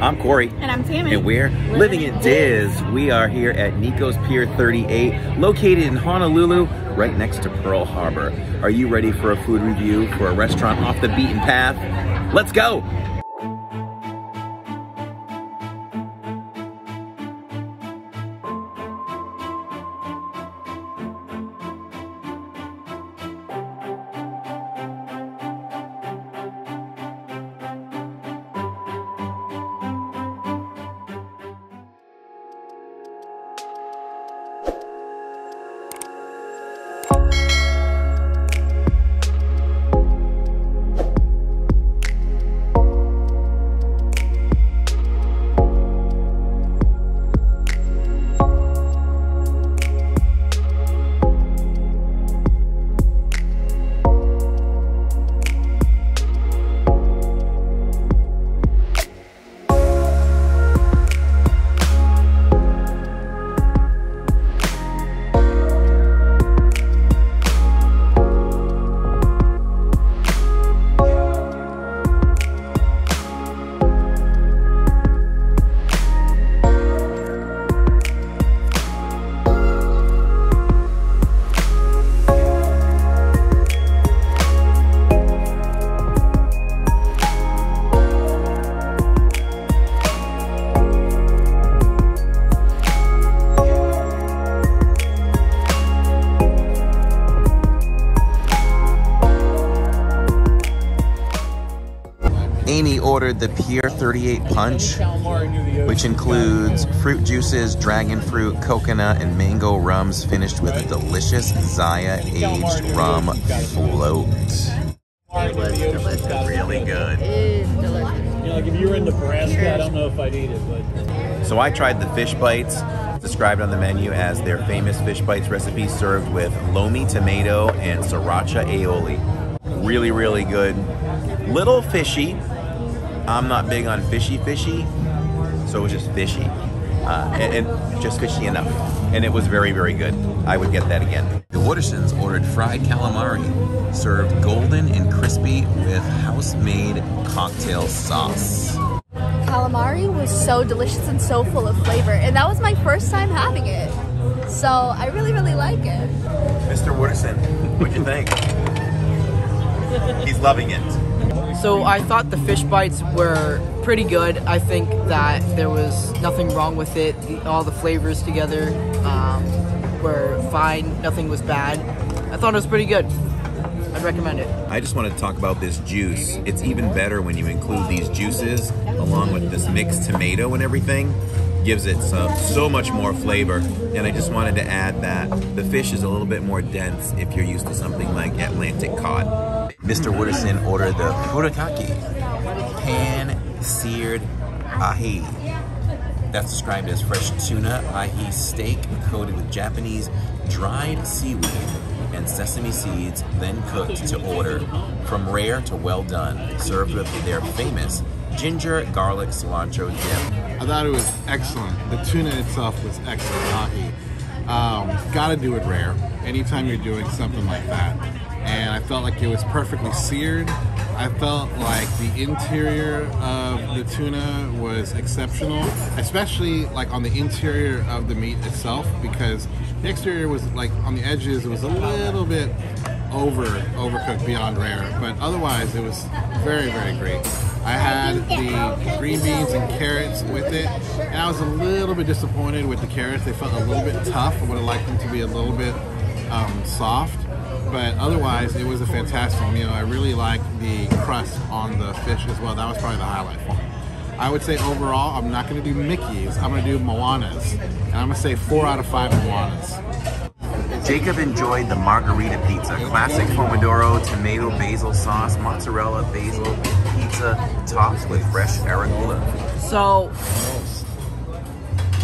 I'm Corey. And I'm Tammy. And we're Living in Diz. We are here at Nico's Pier 38, located in Honolulu, right next to Pearl Harbor. Are you ready for a food review for a restaurant off the beaten path? Let's go! Ordered the Pier 38 Punch, which includes fruit juices, dragon fruit, coconut, and mango rums, finished with a delicious Zaya aged rum float. It was delicious. Really good. It is delicious. You know, like if you were in Nebraska, I don't know if I'd eat it, but So I tried the fish bites, described on the menu as their famous fish bites recipe served with lomi tomato and sriracha aioli. Really, really good. Little fishy. I'm not big on fishy fishy, so it was just fishy. Uh, and, and just fishy enough. And it was very, very good. I would get that again. The Woodersons ordered fried calamari, served golden and crispy with house-made cocktail sauce. Calamari was so delicious and so full of flavor, and that was my first time having it. So I really, really like it. Mr. Wooderson, what'd you think? He's loving it. So I thought the fish bites were pretty good. I think that there was nothing wrong with it. All the flavors together um, were fine. Nothing was bad. I thought it was pretty good. I'd recommend it. I just want to talk about this juice. It's even better when you include these juices along with this mixed tomato and everything. Gives it so much more flavor. And I just wanted to add that the fish is a little bit more dense if you're used to something like Atlantic cod. Mr. Wooderson ordered the furikake, pan-seared ahi. That's described as fresh tuna ahi steak coated with Japanese dried seaweed and sesame seeds, then cooked to order. From rare to well done, served with their famous ginger garlic cilantro dip. I thought it was excellent. The tuna itself was excellent. Ahi. Um, gotta do it rare. Anytime you're doing something like that. And I felt like it was perfectly seared. I felt like the interior of the tuna was exceptional, especially like on the interior of the meat itself, because the exterior was like on the edges, it was a little bit over overcooked beyond rare, but otherwise it was very very great. I had the green beans and carrots with it, and I was a little bit disappointed with the carrots. They felt a little bit tough. I would have liked them to be a little bit um, soft, but otherwise it was a fantastic meal. I really liked the crust on the fish as well. That was probably the highlight for me. I would say overall, I'm not going to do Mickey's. I'm going to do Moana's, and I'm going to say four out of five Moana's. Jacob enjoyed the margarita pizza, classic pomodoro, tomato, basil sauce, mozzarella, basil pizza topped with fresh arugula. So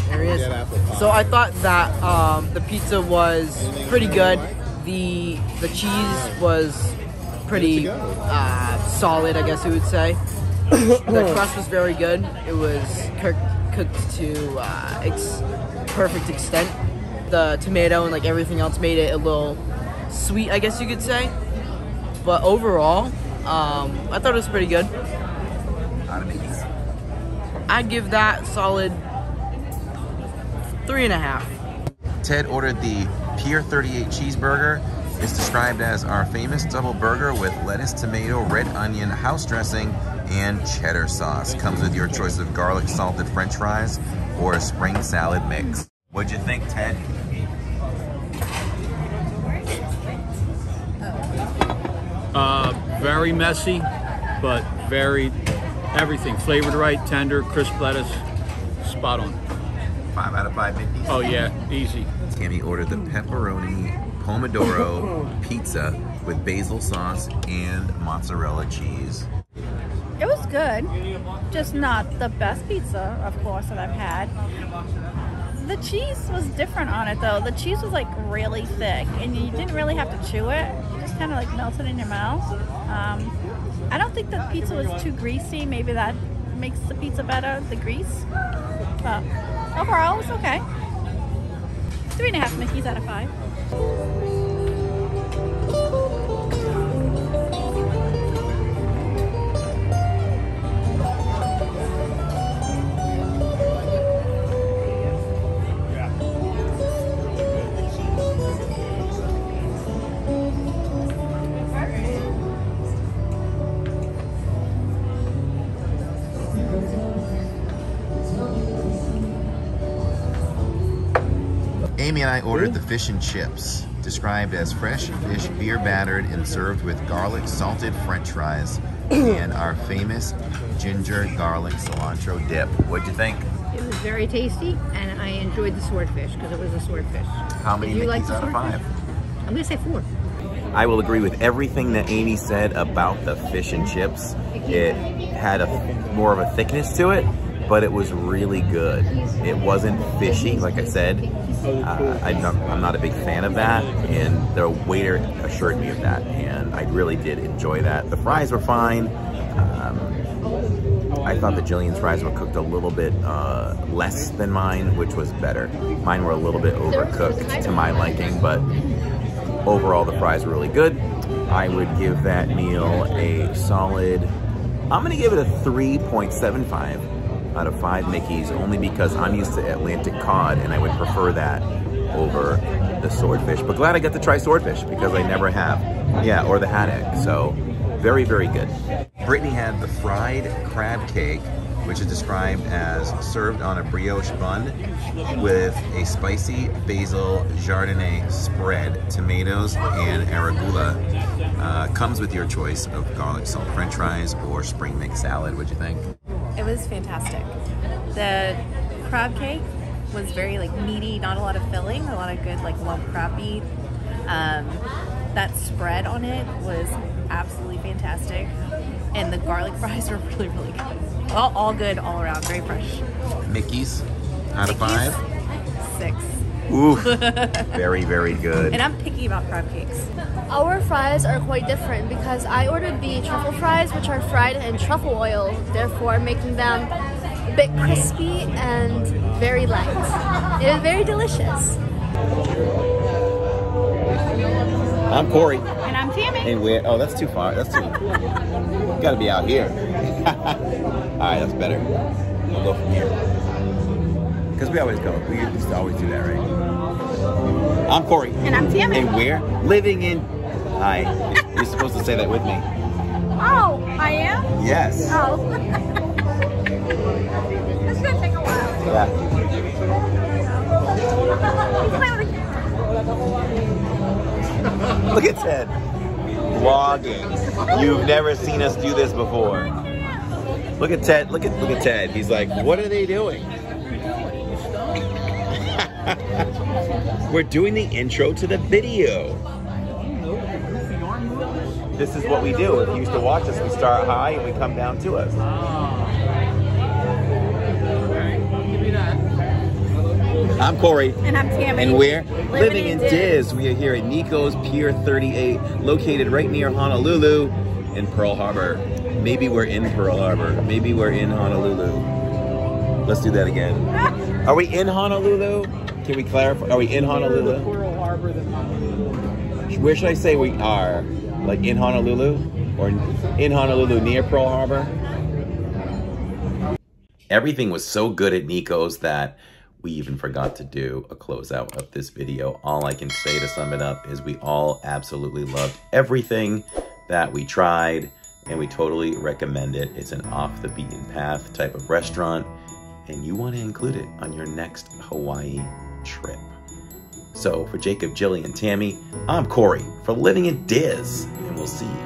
there he is. So I thought that um, the pizza was pretty good. The the cheese was pretty uh, solid, I guess you would say. the crust was very good. It was cooked, cooked to uh, ex- perfect extent. The tomato and like everything else made it a little sweet, I guess you could say. But overall, um, I thought it was pretty good. Out of I give that solid three and a half. Ted ordered the Pier 38 cheeseburger. is described as our famous double burger with lettuce, tomato, red onion, house dressing, and cheddar sauce. Comes with your choice of garlic salted french fries or a spring salad mix. What'd you think, Ted? Uh, very messy, but very everything flavored right, tender, crisp lettuce, spot on. Five out of five Mickey's. Oh yeah, easy. Tammy ordered the pepperoni pomodoro pizza with basil sauce and mozzarella cheese. It was good, just not the best pizza, of course, that I've had. The cheese was different on it though. The cheese was like really thick, and you didn't really have to chew it. You just kind of like melted in your mouth. Um, I don't think the pizza was too greasy. Maybe that makes the pizza better, the grease. But overall, it was okay. Three and a half Mickeys out of five. And I ordered the fish and chips, described as fresh fish beer battered and served with garlic salted french fries and our famous ginger garlic cilantro dip. What'd you think? It was very tasty, and I enjoyed the swordfish because it was a swordfish. How many Did you Mickeys like out of five? I'm gonna say four. I will agree with everything that Amy said about the fish and chips. It had a more of a thickness to it, but it was really good. It wasn't fishy, like I said. Uh, I'm, not, I'm not a big fan of that, and the waiter assured me of that, and I really did enjoy that. The fries were fine. Um, I thought the Jillian's fries were cooked a little bit uh, less than mine, which was better. Mine were a little bit overcooked to my liking, but overall the fries were really good. I would give that meal a solid, I'm gonna give it a 3.75 out of five Mickeys, only because I'm used to Atlantic cod and I would prefer that over the swordfish. But glad I got to try swordfish because I never have. Yeah, or the haddock, so very, very good. Brittany had the fried crab cake, which is described as served on a brioche bun with a spicy basil jardinay spread, tomatoes, and arugula. Uh, comes with your choice of garlic salt french fries or spring mix salad. What'd you think? It was fantastic. The crab cake was very like meaty, not a lot of filling, a lot of good like lump crab meat. Um, that spread on it was absolutely fantastic, and the garlic fries were really really good. All, all good all around, very fresh. Mickey's out of Mickey's? five. Six. Ooh, very, very good. And I'm picky about crab cakes. Our fries are quite different because I ordered the truffle fries, which are fried in truffle oil, therefore making them a bit crispy and very light. It is very delicious. I'm Corey. And I'm Tammy. And we're, oh, that's too far. That's too, gotta be out here. All right, that's better. We'll go from here. Because we always go. We used to always do that, right? I'm Corey. And I'm Tammy. And we're living in, hi. You're supposed to say that with me. Oh, I am? Yes. Oh. It's gonna take a while. Yeah. Play with the camera. Look at Ted. Vlogging. You've never seen us do this before. Look at Ted. Look at look at Ted. He's like, what are they doing? We're doing the intro to the video. This is what we do. If you used to watch us, we start high and we come down to us. I'm Corey. And I'm Tammy. And we're Living living in in Diz. We are here at Nico's Pier 38, located right near Honolulu in Pearl Harbor. Maybe we're in Pearl Harbor. Maybe we're in Honolulu. Let's do that again. Are we in Honolulu? Can we clarify? Are we in Honolulu? Pearl Harbor than Honolulu. Where should I say we are? Like in Honolulu? Or in Honolulu near Pearl Harbor? Everything was so good at Nico's that we even forgot to do a closeout of this video. All I can say to sum it up is we all absolutely loved everything that we tried and we totally recommend it. It's an off the beaten path type of restaurant and you want to include it on your next Hawaii trip. So for Jacob, Jilly, and Tammy, I'm Corey for Living in Diz, and we'll see you